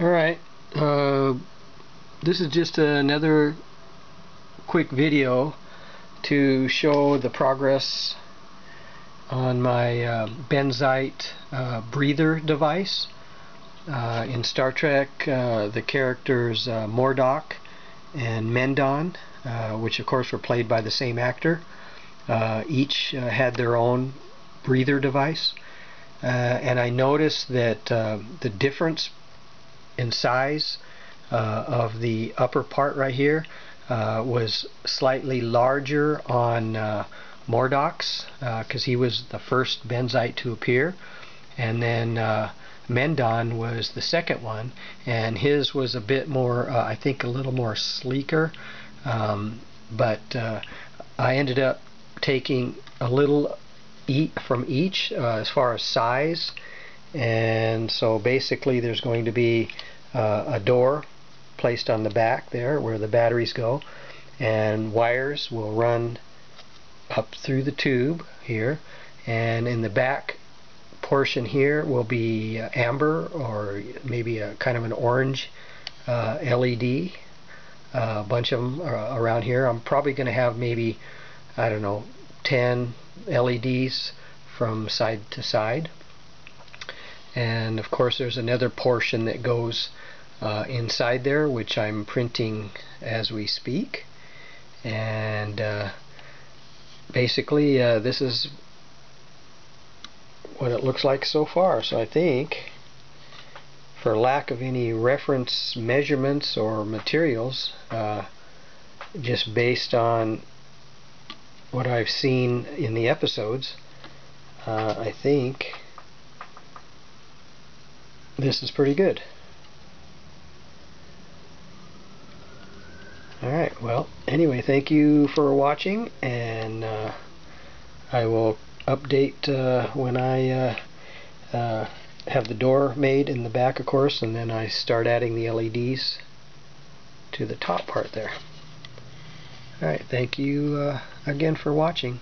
Alright, uh, this is just another quick video to show the progress on my uh, Benzite uh, breather device. Uh, in Star Trek, uh, the characters uh, Mordock and Mendon, which of course were played by the same actor, each had their own breather device. and I noticed that the difference in size uh, of the upper part right here uh, was slightly larger on uh, Mordock's because uh, he was the first Benzite to appear. And then uh, Mendon was the second one and his was a bit more uh, I think a little more sleeker. Um, but I ended up taking a little eat from each as far as size. And so basically there's going to be uh, a door placed on the back there where the batteries go and wires will run up through the tube here and in the back portion here will be uh, amber or maybe a kind of an orange uh, LED uh, a bunch of them around here. I'm probably going to have maybe I don't know 10 LEDs from side to side and of course there's another portion that goes uh, inside there which I'm printing as we speak. And uh, basically uh, this is what it looks like so far. So I think for lack of any reference measurements or materials uh, just based on what I've seen in the episodes uh, I think this is pretty good. Alright, well, anyway, thank you for watching, and uh, I will update uh, when I uh, uh have the door made in the back, of course, and then I start adding the LEDs to the top part there. Alright, thank you uh, again for watching.